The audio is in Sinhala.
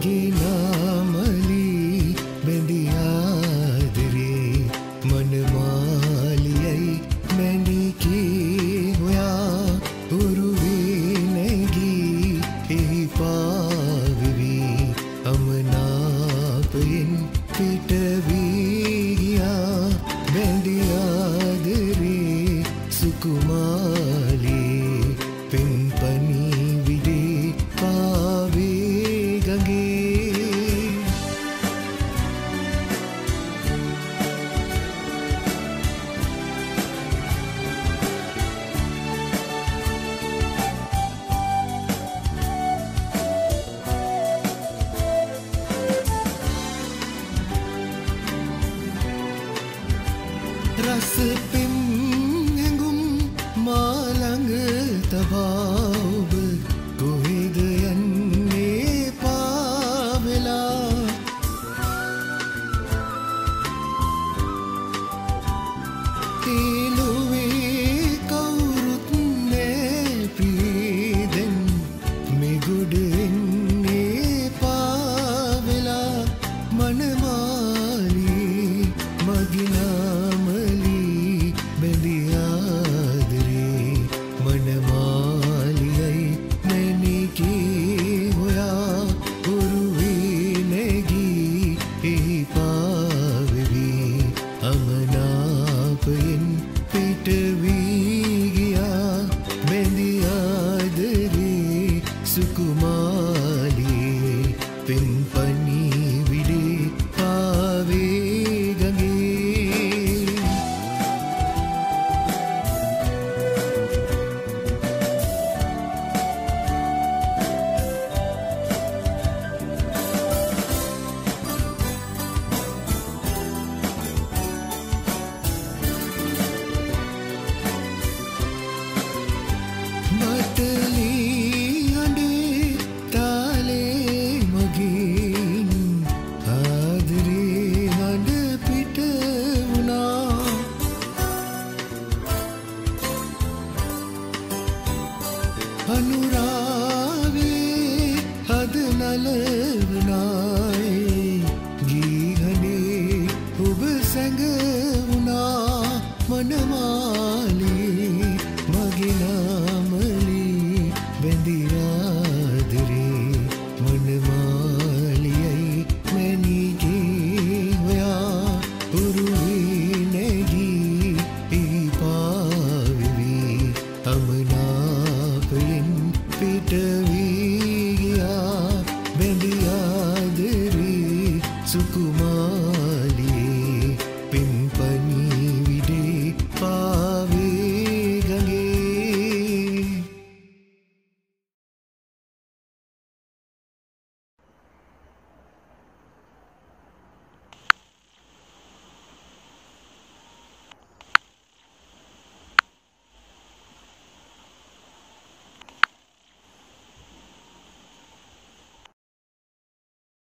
gina රස පෙම් හැඟුම් මාළඟ තබා ඔබ කොහෙද යන්නේ පාවෙලා? තේලුවේ කවුරුත් නෑ ප්‍රීදැන්. මෙගොඩ එන්නේ පාවෙලා. මනමාලී මගිනාමලී බැඳියාදරේ මනමාලියයි මැනිකේ හොයා ඔරුවේ නැගී එහි පාවෙවී අමනාපයෙන් පිටවීගියා බැඳියාදරේ සුකුමාලී පෙන්පනී හනුරාවේ හද නලවනායි. ගීහනේ ඔබ සැඟවුණා මනමාලී. මගෙනමලී බැඳිරා